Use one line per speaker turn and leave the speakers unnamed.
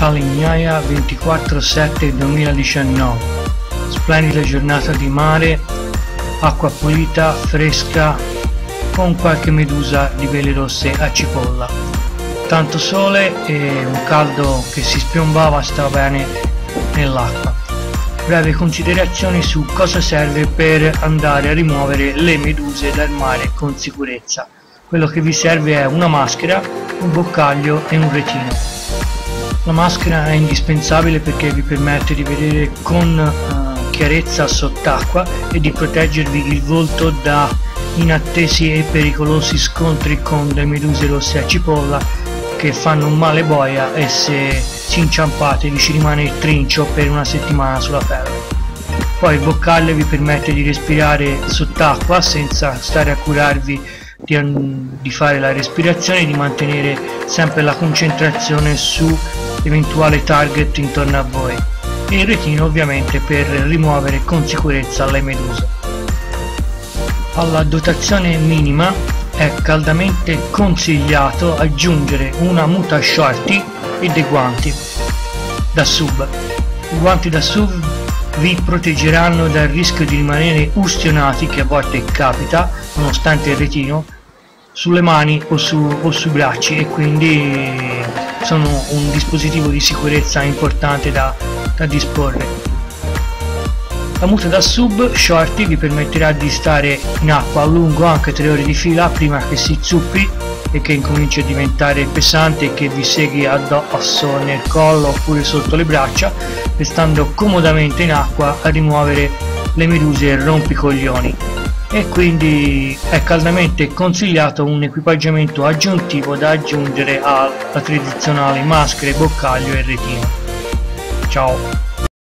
Calignaia 24-7-2019 Splendida giornata di mare, acqua pulita, fresca, con qualche medusa di vele rosse a cipolla. Tanto sole e un caldo che si spiombava stava bene nell'acqua. Breve considerazioni su cosa serve per andare a rimuovere le meduse dal mare con sicurezza. Quello che vi serve è una maschera, un boccaglio e un retino. La maschera è indispensabile perché vi permette di vedere con uh, chiarezza sott'acqua e di proteggervi il volto da inattesi e pericolosi scontri con le meduse rosse a cipolla che fanno un male boia e se si inciampate vi ci rimane il trincio per una settimana sulla pelle. Poi il boccaglio vi permette di respirare sott'acqua senza stare a curarvi di, di fare la respirazione e di mantenere sempre la concentrazione su eventuale target intorno a voi e il retino ovviamente per rimuovere con sicurezza le meduse. Alla dotazione minima è caldamente consigliato aggiungere una muta shorty e dei guanti da sub. I guanti da sub vi proteggeranno dal rischio di rimanere ustionati che a volte capita nonostante il retino sulle mani o, su, o sui bracci e quindi sono un dispositivo di sicurezza importante da, da disporre. La muta da sub shorty vi permetterà di stare in acqua a lungo anche 3 ore di fila prima che si zuppi e che incominci a diventare pesante e che vi segui addosso nel collo oppure sotto le braccia restando comodamente in acqua a rimuovere le meduse e rompicoglioni e quindi è caldamente consigliato un equipaggiamento aggiuntivo da aggiungere alla tradizionale maschera, boccaglio e retino. Ciao!